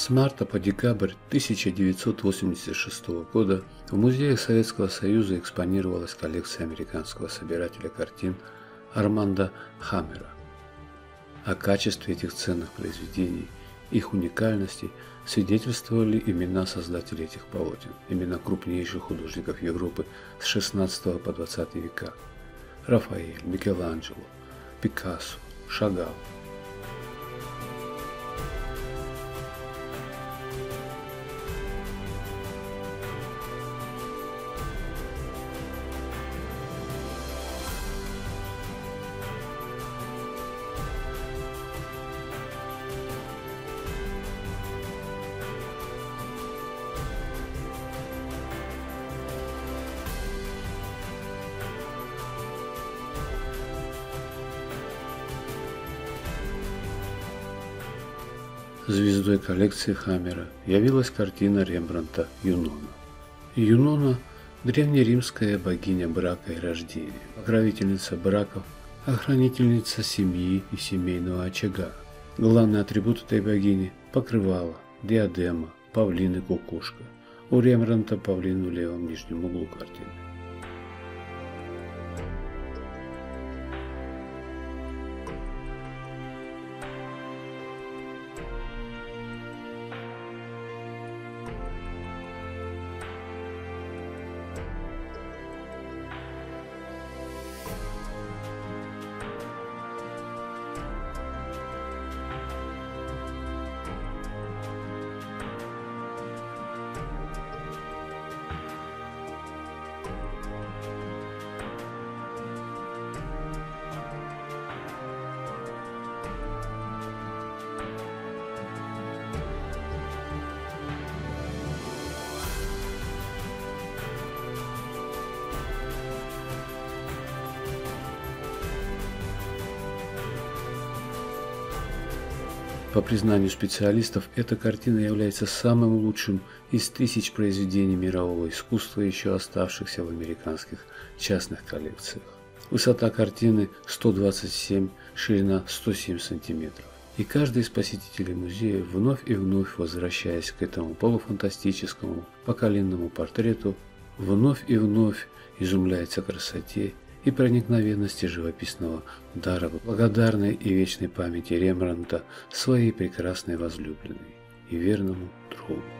С марта по декабрь 1986 года в музеях Советского Союза экспонировалась коллекция американского собирателя картин Арманда Хаммера. О качестве этих ценных произведений, их уникальности свидетельствовали имена создателей этих полотен, имена крупнейших художников Европы с 16 по 20 века – Рафаэль, Микеланджело, Пикассо, Шагал – Звездой коллекции Хаммера явилась картина Рембранта «Юнона». Юнона – древнеримская богиня брака и рождения, покровительница браков, охранительница семьи и семейного очага. Главный атрибут этой богини – покрывало, диадема, павлин и кукушка. У Рембранта павлин в левом нижнем углу картины. По признанию специалистов, эта картина является самым лучшим из тысяч произведений мирового искусства, еще оставшихся в американских частных коллекциях. Высота картины 127, ширина 107 сантиметров. И каждый из посетителей музея, вновь и вновь возвращаясь к этому полуфантастическому поколенному портрету, вновь и вновь изумляется красоте и проникновенности живописного дара, благодарной и вечной памяти Рембранта своей прекрасной возлюбленной и верному другу.